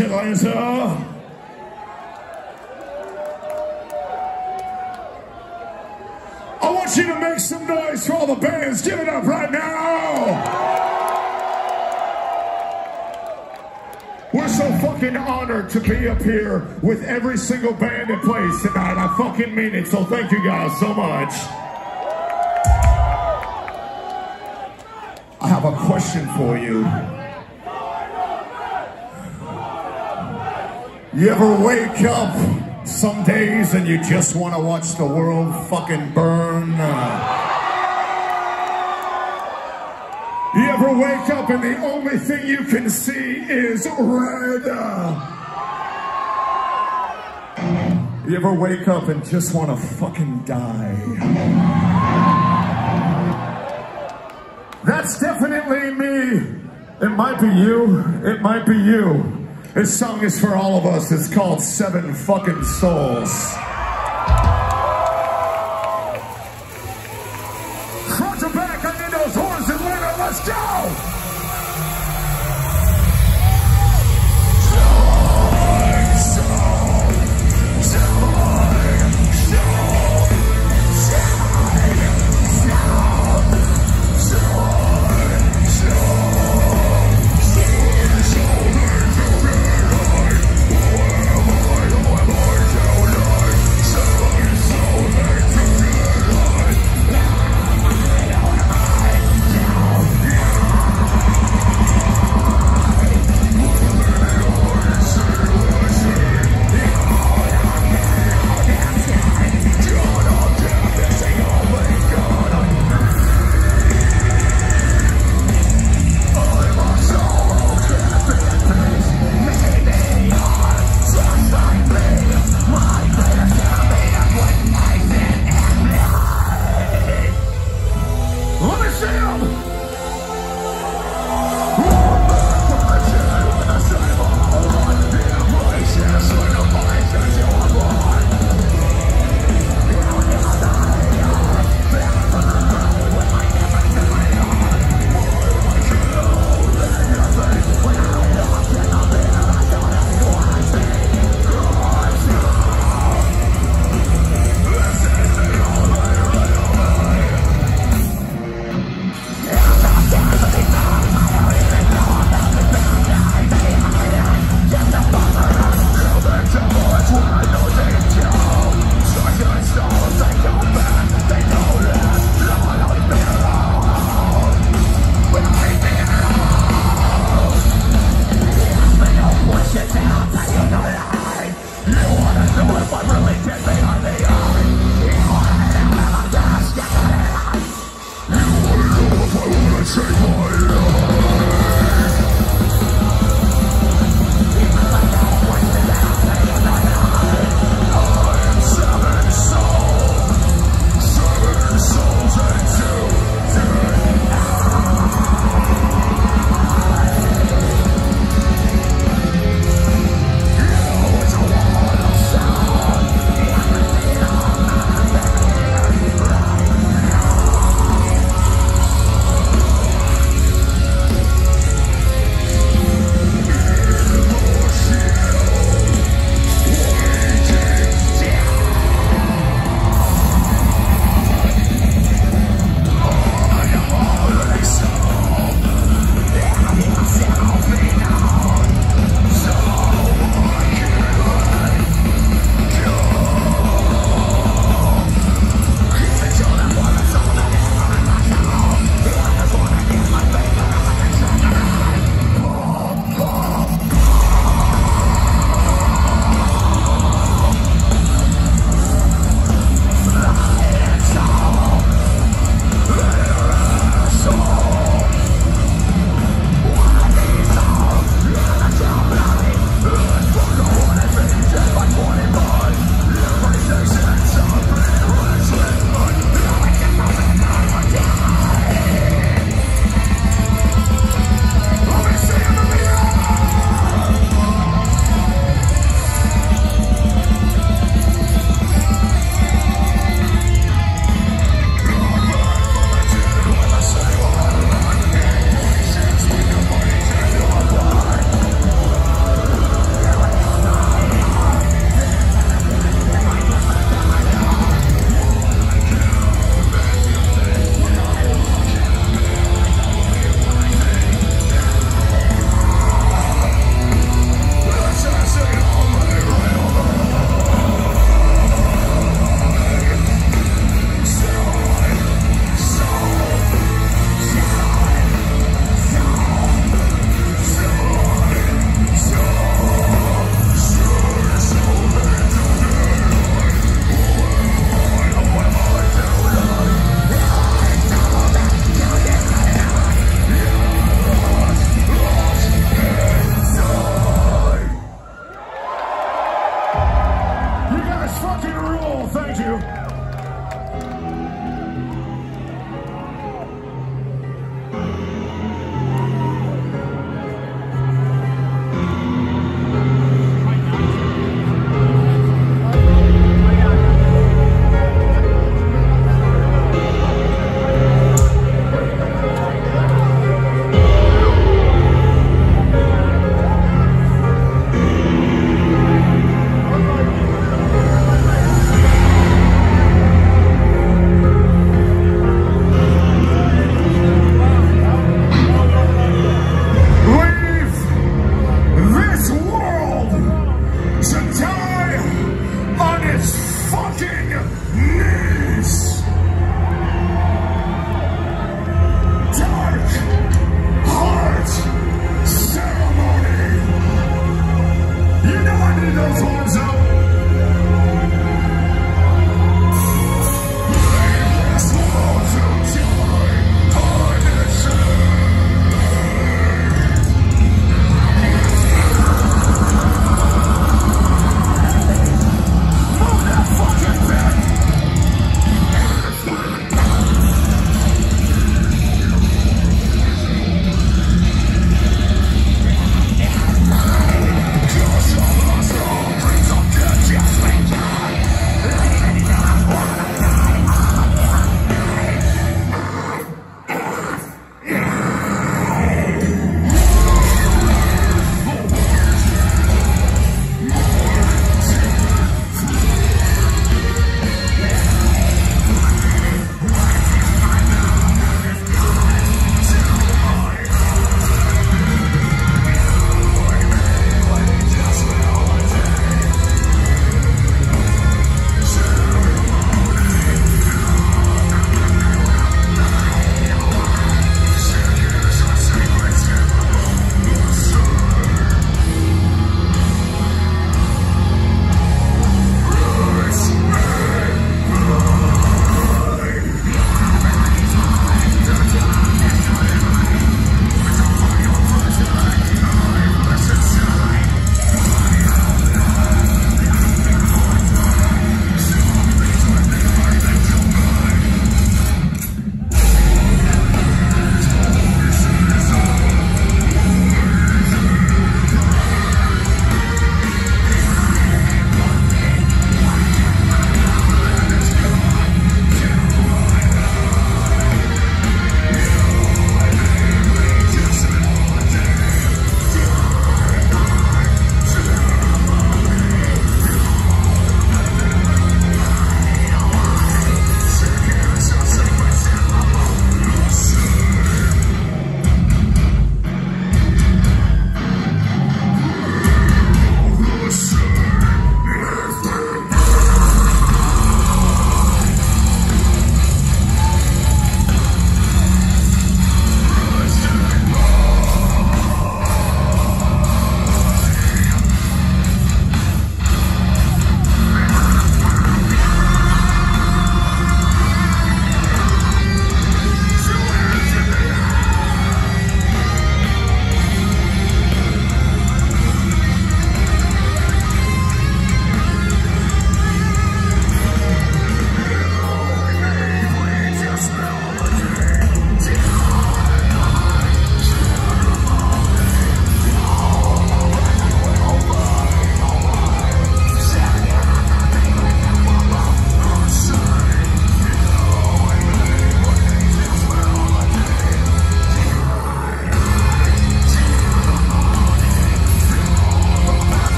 Atlanta. I want you to make some noise for all the bands. Give it up right now. We're so fucking honored to be up here with every single band in place tonight. I fucking mean it. So thank you guys so much. I have a question for you. You ever wake up some days and you just want to watch the world fucking burn? You ever wake up and the only thing you can see is red? You ever wake up and just want to fucking die? That's definitely me. It might be you. It might be you. This song is for all of us. It's called Seven Fucking Souls.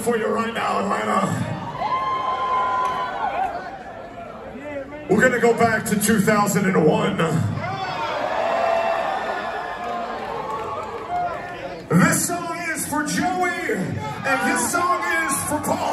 for you right now, Atlanta. We're going to go back to 2001. This song is for Joey, and this song is for Paul.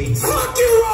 Literally fuck your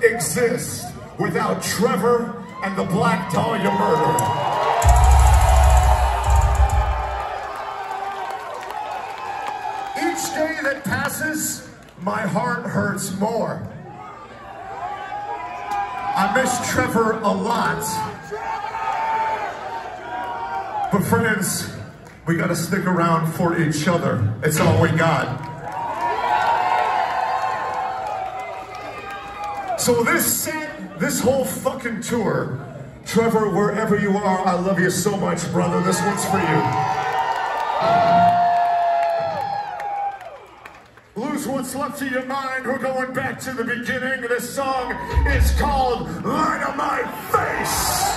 not exist without Trevor and the Black Dahlia murder. Each day that passes, my heart hurts more. I miss Trevor a lot. But friends, we gotta stick around for each other. It's all we got. So this set, this whole fucking tour, Trevor, wherever you are, I love you so much, brother. This one's for you. Lose what's left of your mind. We're going back to the beginning. This song is called Lie to My Face.